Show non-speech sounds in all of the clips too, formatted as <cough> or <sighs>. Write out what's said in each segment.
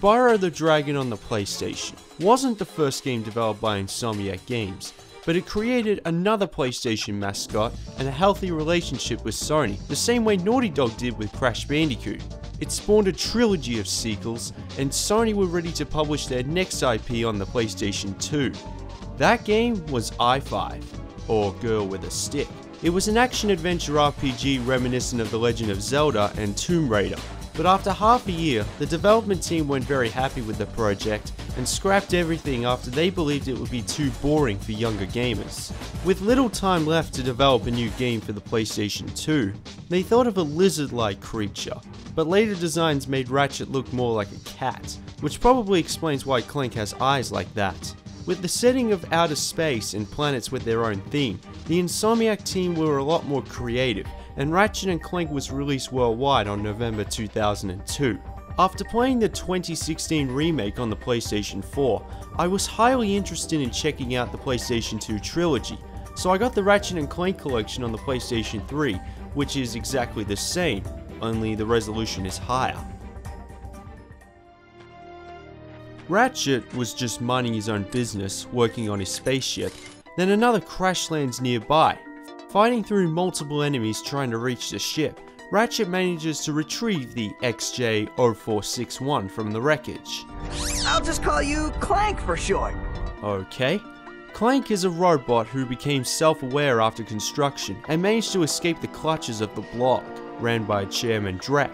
Spyro the Dragon on the PlayStation wasn't the first game developed by Insomniac Games, but it created another PlayStation mascot and a healthy relationship with Sony, the same way Naughty Dog did with Crash Bandicoot. It spawned a trilogy of sequels, and Sony were ready to publish their next IP on the PlayStation 2. That game was i5, or Girl with a Stick. It was an action adventure RPG reminiscent of The Legend of Zelda and Tomb Raider. But after half a year, the development team weren't very happy with the project and scrapped everything after they believed it would be too boring for younger gamers. With little time left to develop a new game for the PlayStation 2, they thought of a lizard-like creature, but later designs made Ratchet look more like a cat, which probably explains why Clank has eyes like that. With the setting of outer space and planets with their own theme, the Insomniac team were a lot more creative, and Ratchet & Clank was released worldwide on November 2002. After playing the 2016 remake on the PlayStation 4, I was highly interested in checking out the PlayStation 2 trilogy, so I got the Ratchet & Clank collection on the PlayStation 3, which is exactly the same, only the resolution is higher. Ratchet was just minding his own business, working on his spaceship, then another crash lands nearby. Fighting through multiple enemies trying to reach the ship, Ratchet manages to retrieve the XJ0461 from the wreckage. I'll just call you Clank for short. Okay. Clank is a robot who became self-aware after construction and managed to escape the clutches of the Blarg, ran by Chairman Drek.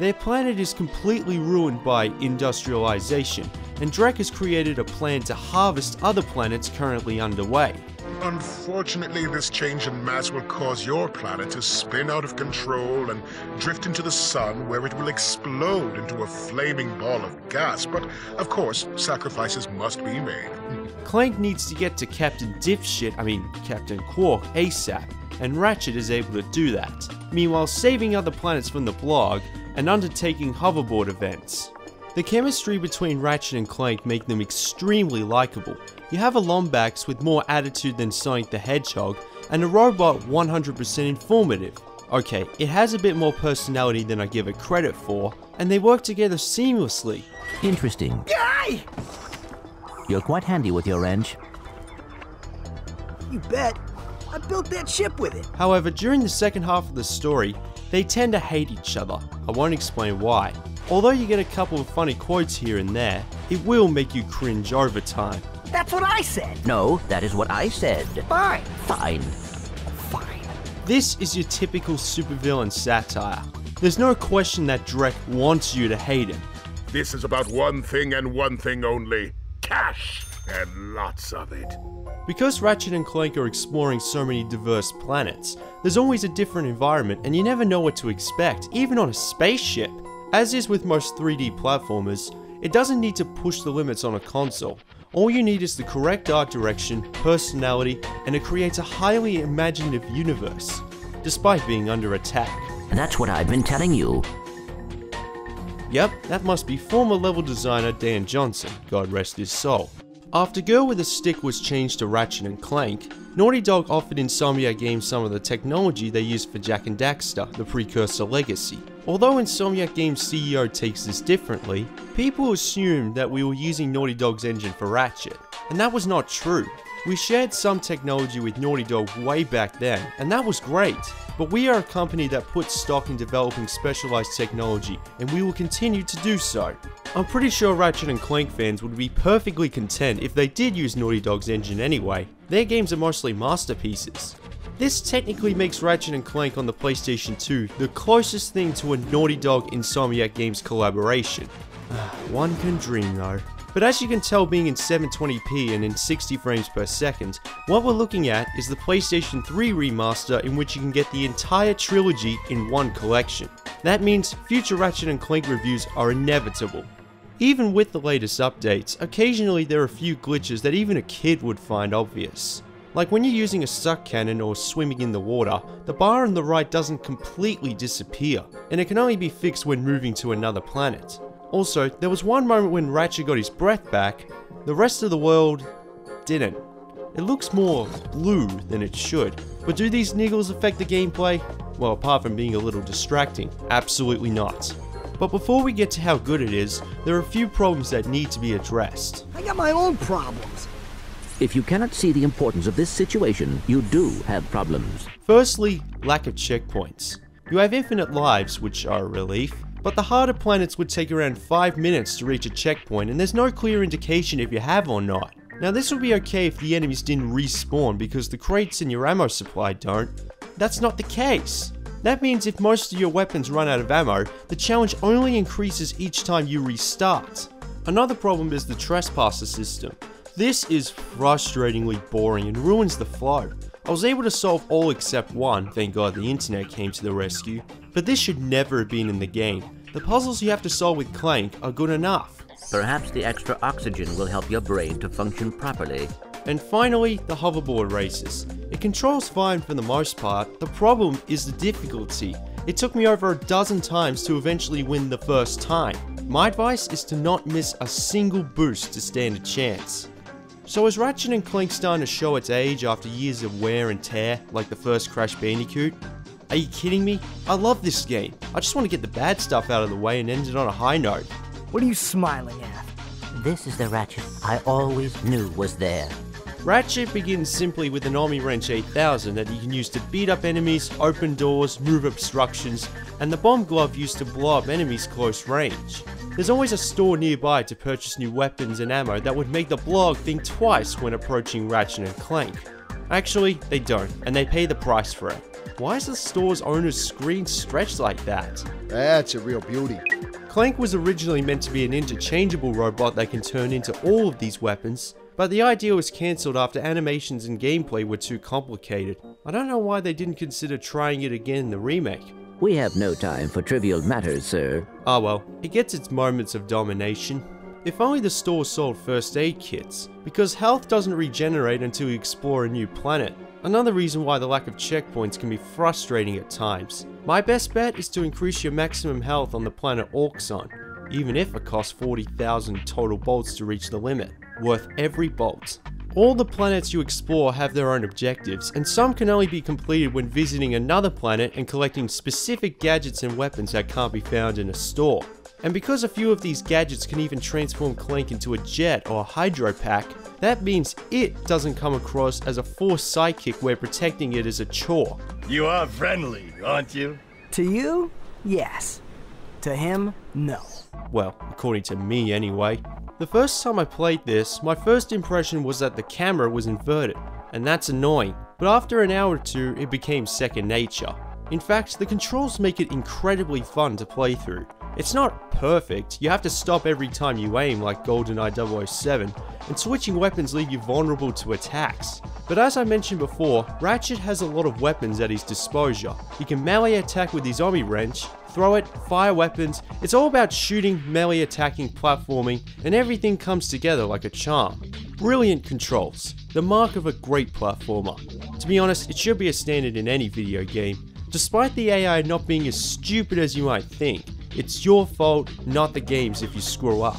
Their planet is completely ruined by industrialization, and Drek has created a plan to harvest other planets currently underway. Unfortunately, this change in mass will cause your planet to spin out of control and drift into the sun, where it will explode into a flaming ball of gas. But, of course, sacrifices must be made. <laughs> Clank needs to get to Captain Dipshit, I mean, Captain Quark, ASAP, and Ratchet is able to do that. Meanwhile, saving other planets from the Blarg and undertaking hoverboard events. The chemistry between Ratchet and Clank make them extremely likable. You have a Lombax with more attitude than Sonic the Hedgehog, and a robot 100% informative. Okay, it has a bit more personality than I give it credit for, and they work together seamlessly. Interesting. Guy! You're quite handy with your wrench. You bet. I built that ship with it. However, during the second half of the story, they tend to hate each other. I won't explain why. Although you get a couple of funny quotes here and there, it will make you cringe over time. That's what I said. No, that is what I said. Fine. Fine. Fine. This is your typical supervillain satire. There's no question that Drek wants you to hate him. This is about one thing and one thing only cash, and lots of it. Because Ratchet and Clank are exploring so many diverse planets, there's always a different environment and you never know what to expect, even on a spaceship. As is with most 3D platformers, it doesn't need to push the limits on a console. All you need is the correct art direction, personality, and it creates a highly imaginative universe, despite being under attack. That's what I've been telling you. Yep, that must be former level designer Dan Johnson, God rest his soul. After Girl with a Stick was changed to Ratchet and Clank, Naughty Dog offered Insomniac Games some of the technology they used for Jak and Daxter, the precursor Legacy. Although Insomniac Games CEO takes this differently, people assumed that we were using Naughty Dog's engine for Ratchet, and that was not true. We shared some technology with Naughty Dog way back then, and that was great. But we are a company that puts stock in developing specialized technology, and we will continue to do so. I'm pretty sure Ratchet and Clank fans would be perfectly content if they did use Naughty Dog's engine anyway. Their games are mostly masterpieces. This technically makes Ratchet and Clank on the PlayStation 2 the closest thing to a Naughty Dog Insomniac Games collaboration. <sighs> One can dream though. But as you can tell being in 720p and in 60 frames per second, what we're looking at is the PlayStation 3 remaster in which you can get the entire trilogy in one collection. That means future Ratchet and Clank reviews are inevitable. Even with the latest updates, occasionally there are a few glitches that even a kid would find obvious. Like when you're using a suck cannon or swimming in the water, the bar on the right doesn't completely disappear, and it can only be fixed when moving to another planet. Also, there was one moment when Ratchet got his breath back, the rest of the world didn't. It looks more blue than it should, but do these niggles affect the gameplay? Well, apart from being a little distracting, absolutely not. But before we get to how good it is, there are a few problems that need to be addressed. I got my own problems. If you cannot see the importance of this situation, you do have problems. Firstly, lack of checkpoints. You have infinite lives, which are a relief, but the harder planets would take around 5 minutes to reach a checkpoint and there's no clear indication if you have or not. Now this would be okay if the enemies didn't respawn because the crates in your ammo supply don't. That's not the case. That means if most of your weapons run out of ammo, the challenge only increases each time you restart. Another problem is the trespasser system. This is frustratingly boring and ruins the flow. I was able to solve all except one, thank god the internet came to the rescue, but this should never have been in the game. The puzzles you have to solve with Clank are good enough. Perhaps the extra oxygen will help your brain to function properly. And finally, the hoverboard races. It controls fine for the most part, the problem is the difficulty. It took me over a dozen times to eventually win the first time. My advice is to not miss a single boost to stand a chance. So is Ratchet and Clank starting to show its age after years of wear and tear, like the first Crash Bandicoot? Are you kidding me? I love this game. I just want to get the bad stuff out of the way and end it on a high note. What are you smiling at? This is the Ratchet I always knew was there. Ratchet begins simply with an Omni Wrench 8000 that you can use to beat up enemies, open doors, move obstructions, and the Bomb Glove used to blow up enemies close range. There's always a store nearby to purchase new weapons and ammo that would make the Blarg think twice when approaching Ratchet and Clank. Actually, they don't, and they pay the price for it. Why is the store's owner's screen stretched like that? That's a real beauty. Clank was originally meant to be an interchangeable robot that can turn into all of these weapons, but the idea was cancelled after animations and gameplay were too complicated. I don't know why they didn't consider trying it again in the remake. We have no time for trivial matters, sir. Ah well, it gets its moments of domination. If only the store sold first aid kits, because health doesn't regenerate until you explore a new planet. Another reason why the lack of checkpoints can be frustrating at times. My best bet is to increase your maximum health on the planet Auxon, even if it costs 40,000 total bolts to reach the limit. Worth every bolt. All the planets you explore have their own objectives, and some can only be completed when visiting another planet and collecting specific gadgets and weapons that can't be found in a store. And because a few of these gadgets can even transform Clank into a jet or a hydro pack, that means it doesn't come across as a forced sidekick where protecting it is a chore. You are friendly, aren't you? To you, yes. To him, no. Well, according to me anyway. The first time I played this, my first impression was that the camera was inverted, and that's annoying, but after an hour or two it became second nature. In fact, the controls make it incredibly fun to play through. It's not perfect, you have to stop every time you aim like GoldenEye 007, and switching weapons leave you vulnerable to attacks. But as I mentioned before, Ratchet has a lot of weapons at his disposal. He can melee attack with his Omni Wrench, throw it, fire weapons, it's all about shooting, melee attacking, platforming, and everything comes together like a charm. Brilliant controls, the mark of a great platformer. To be honest, it should be a standard in any video game. Despite the AI not being as stupid as you might think, it's your fault, not the game's if you screw up.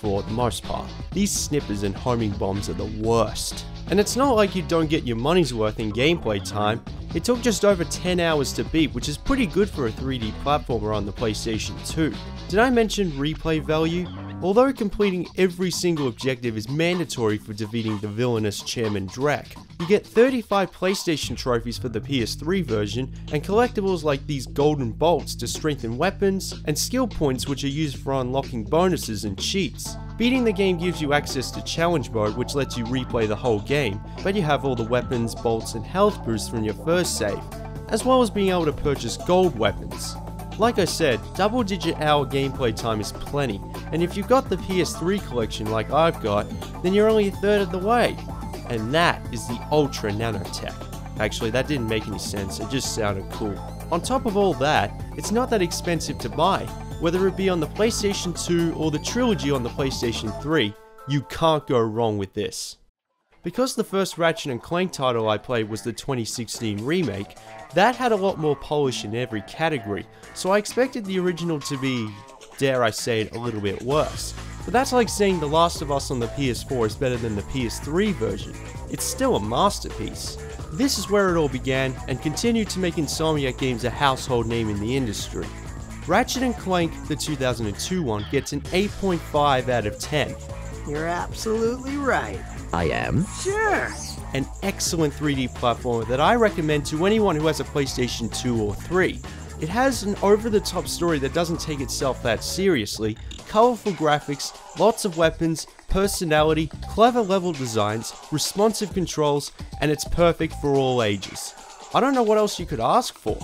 For the most part. These snippers and homing bombs are the worst. And it's not like you don't get your money's worth in gameplay time. It took just over 10 hours to beat, which is pretty good for a 3D platformer on the PlayStation 2. Did I mention replay value? Although completing every single objective is mandatory for defeating the villainous Chairman Drek, you get 35 PlayStation trophies for the PS3 version and collectibles like these golden bolts to strengthen weapons and skill points which are used for unlocking bonuses and cheats. Beating the game gives you access to challenge mode which lets you replay the whole game, but you have all the weapons, bolts and health boosts from your first save, as well as being able to purchase gold weapons. Like I said, double digit hour gameplay time is plenty, and if you've got the PS3 collection like I've got, then you're only a third of the way. And that is the Ultra Nanotech. Actually, that didn't make any sense, it just sounded cool. On top of all that, it's not that expensive to buy. Whether it be on the PlayStation 2 or the trilogy on the PlayStation 3, you can't go wrong with this. Because the first Ratchet and Clank title I played was the 2016 remake, that had a lot more polish in every category, so I expected the original to be, dare I say it, a little bit worse. But that's like saying The Last of Us on the PS4 is better than the PS3 version. It's still a masterpiece. This is where it all began and continued to make Insomniac games a household name in the industry. Ratchet & Clank, the 2002 one, gets an 8.5 out of 10. You're absolutely right. I am. Sure. An excellent 3D platformer that I recommend to anyone who has a PlayStation 2 or 3. It has an over-the-top story that doesn't take itself that seriously, colorful graphics, lots of weapons, personality, clever level designs, responsive controls, and it's perfect for all ages. I don't know what else you could ask for.